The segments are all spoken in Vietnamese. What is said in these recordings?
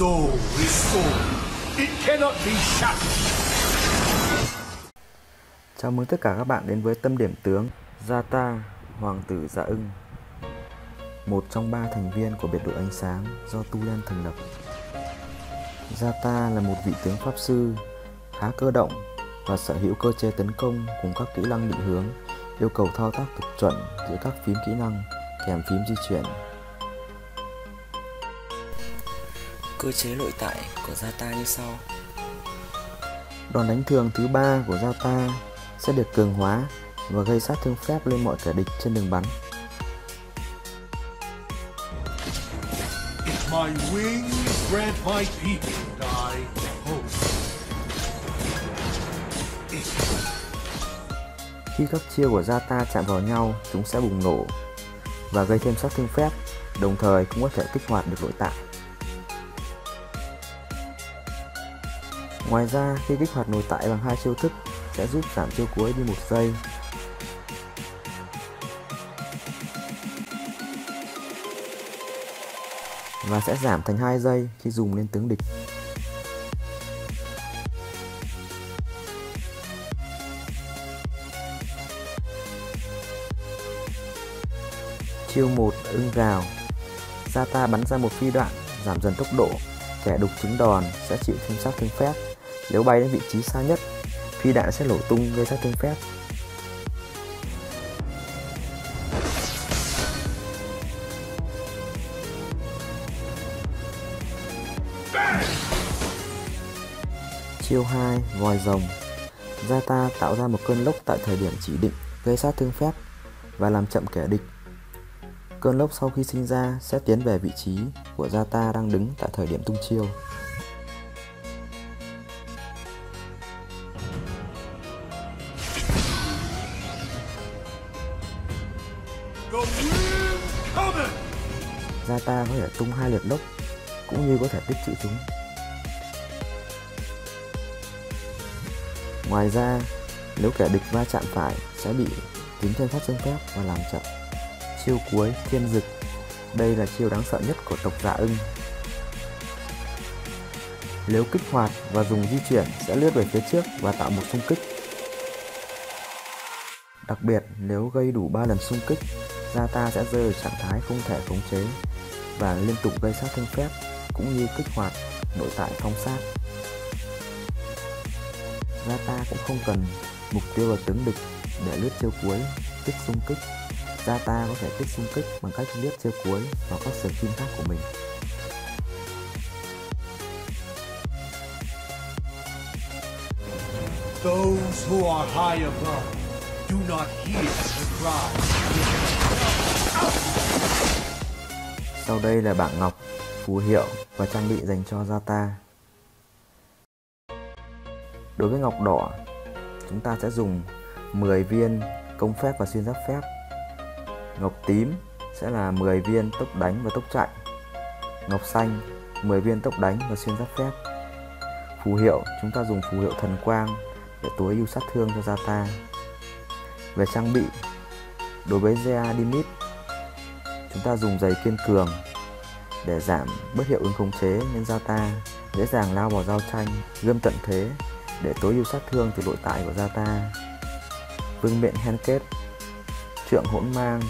soul is soul. It cannot be shattered. Chào mừng tất cả các bạn đến với tâm điểm tướng Zata, Hoàng tử Dạ ưng Một trong ba thành viên của biệt đội ánh sáng do Tu Lan thành lập Zata là một vị tướng pháp sư khá cơ động và sở hữu cơ chế tấn công cùng các kỹ năng định hướng yêu cầu thao tác cực chuẩn giữa các phím kỹ năng kèm phím di chuyển Cơ chế nội tại của Zata như sau Đòn đánh thường thứ ba của Zata sẽ được cường hóa và gây sát thương phép lên mọi kẻ địch trên đường bắn. If my wings grant my people die hope. Khi các chiêu của Zata chạm vào nhau, chúng sẽ bùng nổ và gây thêm sát thương phép, đồng thời cũng có thể kích hoạt được nội tại. Ngoài ra, khi kích hoạt nội tại bằng hai chiêu thức sẽ giúp giảm chiêu cuối đi một giây. Và sẽ giảm thành 2 giây khi dùng lên tướng địch. Chiêu 1 ưng gào Sata bắn ra một phi đoạn, giảm dần tốc độ, kẻ đục trúng đòn sẽ chịu thêm sát thương phép. Nếu bay đến vị trí xa nhất, phi đạn sẽ nổ tung gây sát thương phép. Chiêu 2 Vòi rồng Zata tạo ra một cơn lốc tại thời điểm chỉ định gây sát thương phép và làm chậm kẻ địch. Cơn lốc sau khi sinh ra sẽ tiến về vị trí của Zata đang đứng tại thời điểm tung chiêu. Zata có thể tung hai liệt đốc cũng như có thể tích trữ chúng. Ngoài ra, nếu kẻ địch va chạm phải sẽ bị tính thêm phát chân phép và làm chậm. Chiêu cuối thiên dực Đây là chiêu đáng sợ nhất của tộc dạ ưng. Nếu kích hoạt và dùng di chuyển sẽ lướt về phía trước và tạo một xung kích. Đặc biệt nếu gây đủ 3 lần xung kích, Zata sẽ rơi vào trạng thái không thể khống chế và liên tục gây sát thương phép cũng như kích hoạt nội tại phong sát. Zata cũng không cần mục tiêu vào tướng địch để lướt chiêu cuối, kích xung kích. Zata có thể kích xung kích bằng cách lướt chiêu cuối vào các skin khác của mình. Those who are high above do not hear the cry. Sau đây là bảng ngọc, phù hiệu và trang bị dành cho Zata. Đối với ngọc đỏ, chúng ta sẽ dùng 10 viên công phép và xuyên giáp phép. Ngọc tím sẽ là 10 viên tốc đánh và tốc chạy. Ngọc xanh 10 viên tốc đánh và xuyên giáp phép. Phù hiệu chúng ta dùng phù hiệu thần quang để tối ưu sát thương cho Zata. Về trang bị, đối với Zea Dimit Chúng ta dùng giày kiên cường để giảm bớt hiệu ứng khống chế nên Zata dễ dàng lao vào giao tranh, gươm tận thế để tối ưu sát thương từ nội tại của Zata. Vương miện Henkết, trượng hỗn mang,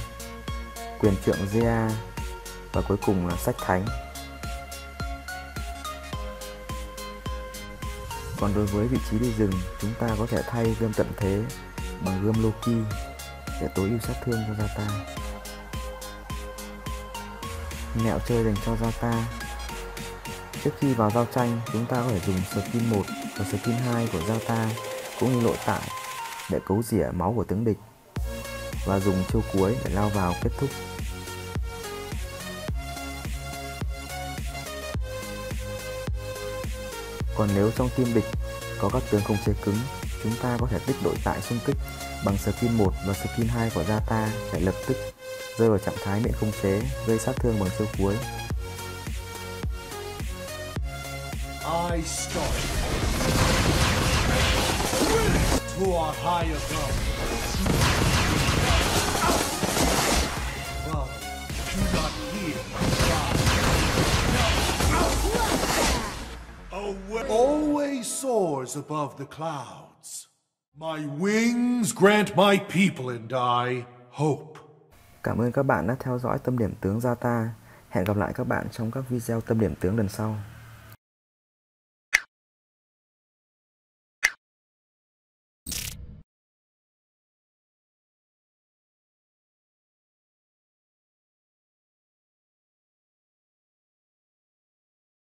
quyền trượng gia và cuối cùng là sách thánh. Còn đối với vị trí đi rừng, chúng ta có thể thay gươm tận thế bằng gươm Loki để tối ưu sát thương cho Zata mẹo chơi dành cho Zata. Trước khi vào giao tranh, chúng ta có thể dùng skin 1 và skin 2 của Zata cũng như nội tại để cấu rỉa máu của tướng địch và dùng chiêu cuối để lao vào kết thúc. Còn nếu trong team địch có các tướng không chế cứng, chúng ta có thể tích nội tại xung kích bằng skin 1 và skin 2 của Zata để lập tức rơi vào trạng thái miễn không chế, gây sát thương bằng chiêu cuối. I always soars above the clouds. My wings grant my people and I hope. Cảm ơn các bạn đã theo dõi tâm điểm tướng Gia Ta. Hẹn gặp lại các bạn trong các video tâm điểm tướng lần sau.